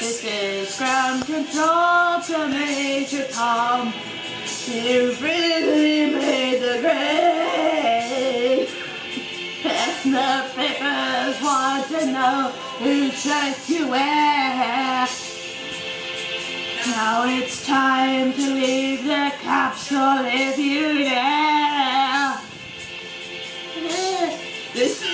This is ground control to Major Tom. You really made the grade. And the papers want to know who shirt you wear. Now it's time to leave the capsule if you dare. This